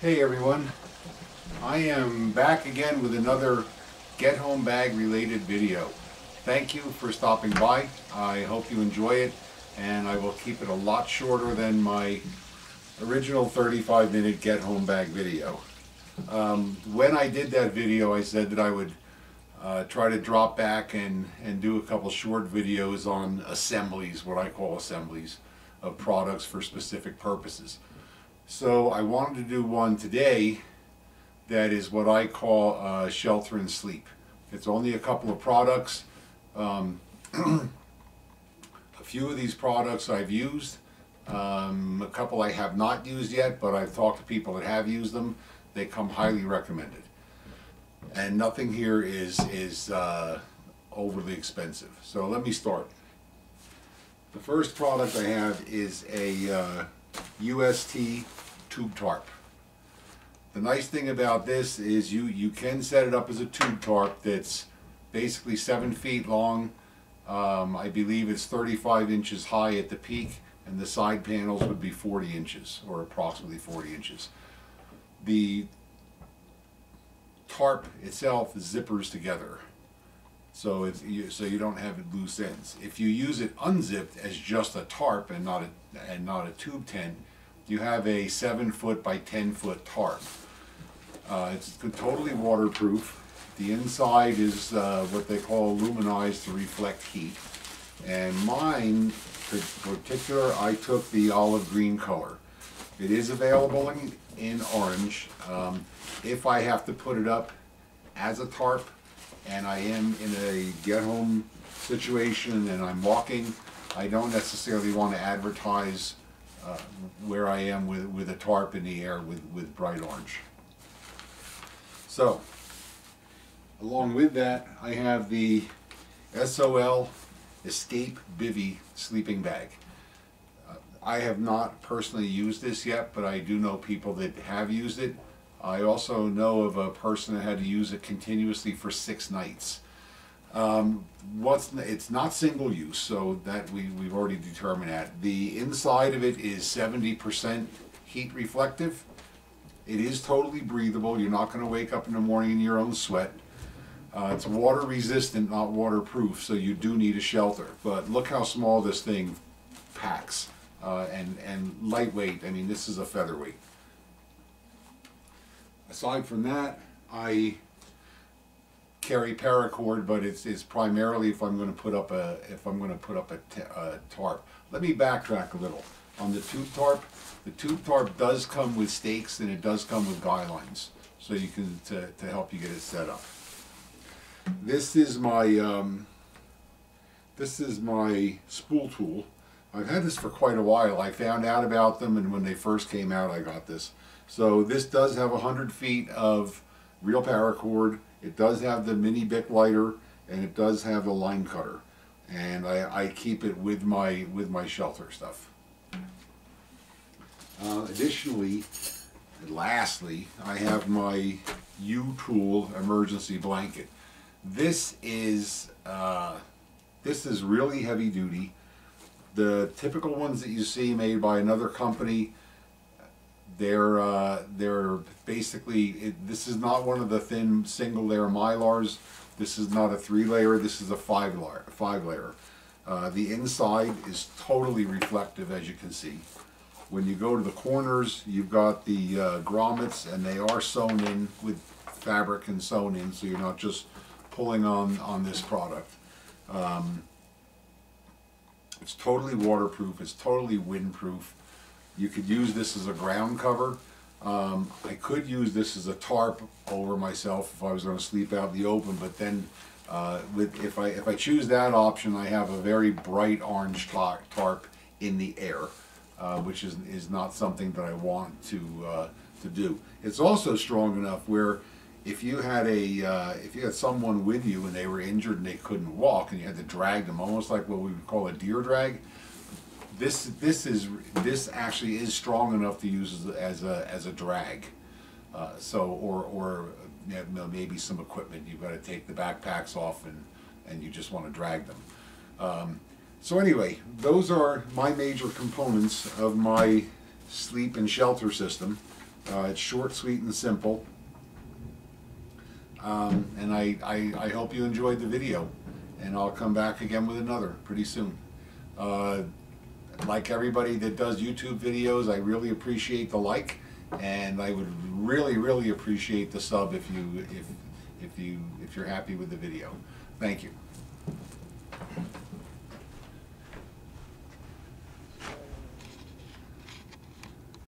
Hey everyone, I am back again with another Get Home Bag related video. Thank you for stopping by. I hope you enjoy it and I will keep it a lot shorter than my original 35 minute Get Home Bag video. Um, when I did that video I said that I would uh, try to drop back and, and do a couple short videos on assemblies, what I call assemblies of products for specific purposes. So I wanted to do one today that is what I call uh, shelter and sleep. It's only a couple of products. Um, a few of these products I've used. Um, a couple I have not used yet, but I've talked to people that have used them. They come highly recommended. And nothing here is, is uh, overly expensive. So let me start. The first product I have is a uh, UST tube tarp. The nice thing about this is you, you can set it up as a tube tarp that's basically seven feet long. Um, I believe it's 35 inches high at the peak and the side panels would be 40 inches or approximately 40 inches. The tarp itself zippers together so it's you, so you don't have loose ends. If you use it unzipped as just a tarp and not a and not a tube tent, you have a seven foot by ten foot tarp. Uh, it's totally waterproof. The inside is uh, what they call aluminized to reflect heat. And mine, in particular, I took the olive green color. It is available in, in orange. Um, if I have to put it up as a tarp, and I am in a get home situation and I'm walking, I don't necessarily want to advertise uh, where I am with, with a tarp in the air with, with bright orange. So, along with that, I have the SOL Escape Bivy sleeping bag. Uh, I have not personally used this yet, but I do know people that have used it. I also know of a person that had to use it continuously for six nights. Um, what's it's not single use, so that we we've already determined that. The inside of it is 70% heat reflective. It is totally breathable. You're not going to wake up in the morning in your own sweat. Uh, it's water resistant, not waterproof, so you do need a shelter. But look how small this thing packs, uh, and and lightweight. I mean, this is a featherweight. Aside from that, I carry paracord, but it's, it's primarily if I'm going to put up a if I'm going to put up a, tarp. Let me backtrack a little. On the tube tarp, the tube tarp does come with stakes and it does come with guy lines, so you can to, to help you get it set up. This is my um, this is my spool tool. I've had this for quite a while. I found out about them, and when they first came out, I got this. So this does have 100 feet of real paracord. It does have the mini Bic lighter, and it does have the line cutter. And I, I keep it with my with my shelter stuff. Uh, additionally, lastly, I have my U-Tool emergency blanket. This is uh, this is really heavy duty. The typical ones that you see made by another company they're uh, they're basically it, this is not one of the thin single layer mylars. This is not a three layer. This is a five layer. Five layer. Uh, the inside is totally reflective, as you can see. When you go to the corners, you've got the uh, grommets, and they are sewn in with fabric and sewn in, so you're not just pulling on on this product. Um, it's totally waterproof. It's totally windproof. You could use this as a ground cover. Um, I could use this as a tarp over myself if I was going to sleep out in the open, but then uh, with, if, I, if I choose that option, I have a very bright orange tarp in the air, uh, which is, is not something that I want to, uh, to do. It's also strong enough where if you had a uh, if you had someone with you and they were injured and they couldn't walk and you had to drag them, almost like what we would call a deer drag, this this is this actually is strong enough to use as a as a, drag. Uh, so or or maybe some equipment you've got to take the backpacks off and and you just want to drag them. Um, so anyway, those are my major components of my sleep and shelter system. Uh, it's short, sweet, and simple. Um, and I, I, I hope you enjoyed the video, and I'll come back again with another pretty soon. Uh, like everybody that does YouTube videos, I really appreciate the like, and I would really, really appreciate the sub if you if if you if you're happy with the video. Thank you.